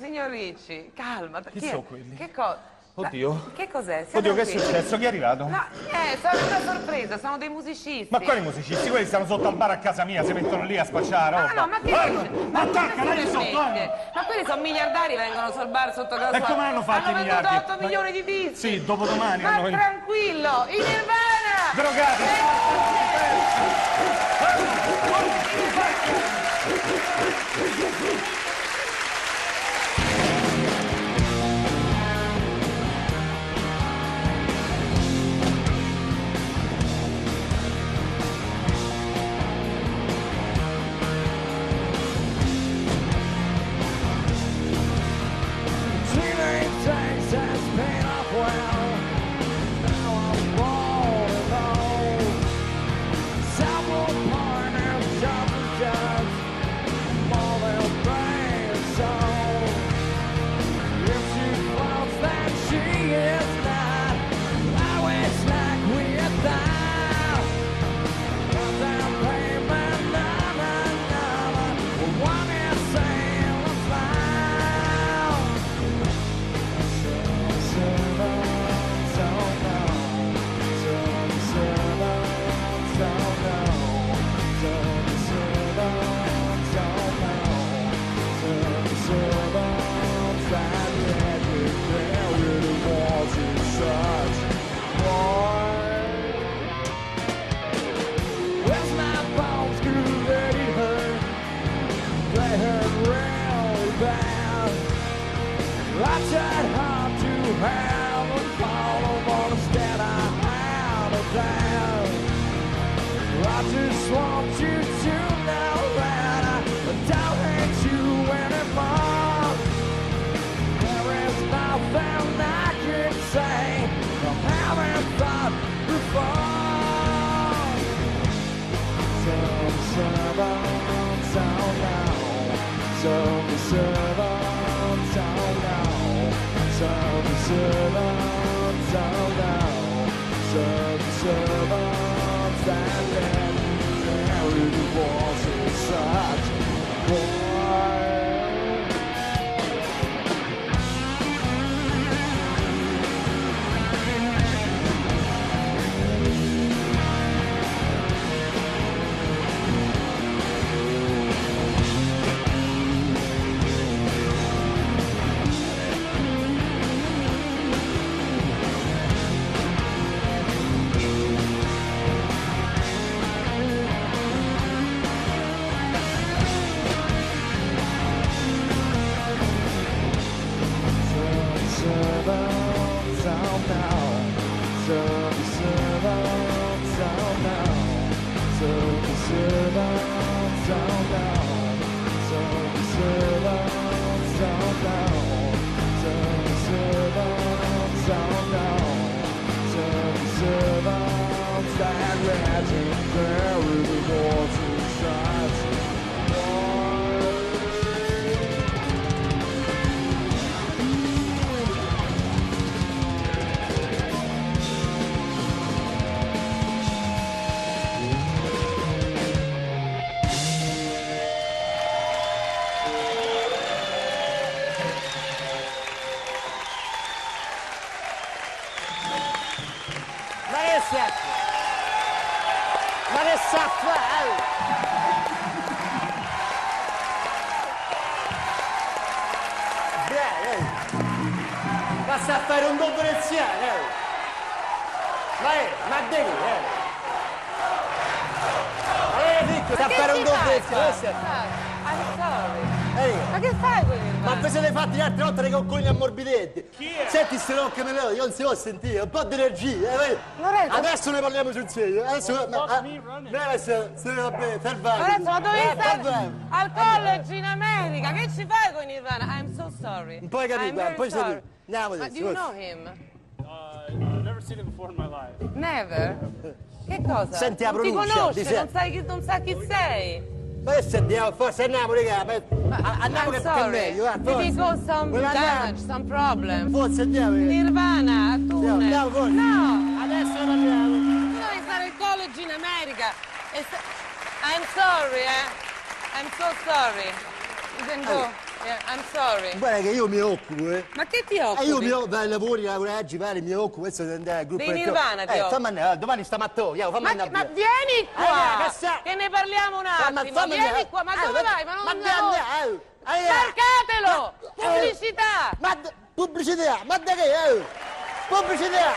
Signor Ricci, calma. Chi è- sono quelli? Che cosa? Oddio. Che cos'è? Siete Oddio, che è qui? successo? Chi è arrivato? No, eh, sono una sorpresa, sono dei musicisti. Ma quali musicisti? Quelli stanno sotto al bar a casa mia, si mettono lì a spacciare Ah roba. no, ma che Eh? Ma attacca, si sotto, eh! Ma quelli sono miliardari, vengono sul bar sotto casa E come hanno fatto i Hanno venduto miliardi? 8 milioni di dischi. Sì, dopodomani Ma hanno tranquillo, in Nirvana! Drogati! Teenage I had a. I just want you to know that I don't hate you anymore. There is nothing I can say I haven't thought before. Some servants don't know. Some servants the serve, and serve, serve, servants out now. Serve the servants out now. Serve. Serve. Serve. Serve. Vanessa Ferrão. Passa Basta fare un conferenziale, eh. Ma è, ma devi, eh. Ma è ricco, sta a fare un um I'm sorry. Raga. Ma che fai con il Ma vi siete fatti l'altra volta dei cocconi ammorbidenti? Chi è? Senti ste rocche me io non si può sentire, un po' di energia, eh? Lorenzo- Adesso ne parliamo sul serio, adesso... Ma, ah, no, adesso, se va bene, fermate. Lorenzo, ma dovevi Eh, fermate. al college in America? Che ci fai con Nirvana? I'm so sorry. Un po' hai capito, very poi ci. Andiamo Ma adesso, do you know him? Uh, I've never seen him before in my life. Never? Che cosa? Senti la non ti pronuncia, conosce, ti sei- non, sai chi, non sa chi sei. Ma adesso andiamo, forza andiamo, raga, ma- a- andiamo che che è sorry. meglio, Did he forza. go some andare? damage, some problem? Forza andiamo, raga. Nirvana, a Tunis. andiamo, forza. No, Adesso ne parliamo. tu devi stare al college in America. I'm sorry, eh. I'm so sorry. You can go. Yeah, I'm sorry. Guarda che io mi occupo, eh. Ma che ti occupi? io mi occupo, vai, lavori, lavoraggi, vari, mi occupo, questo è il gruppo Dei del- Nirvana ti Eh, fammi andare, domani stamattina, io, fammi Ma, andare ma via. vieni qua! Eh, che ne parliamo un attimo! fammi vieni andare. qua! Ma Eh, dove vai? Ma non ma eh. Eh, Marcatelo! eh. Pubblicità! Ma pubblicità, ma da che? eh? Pubblicità!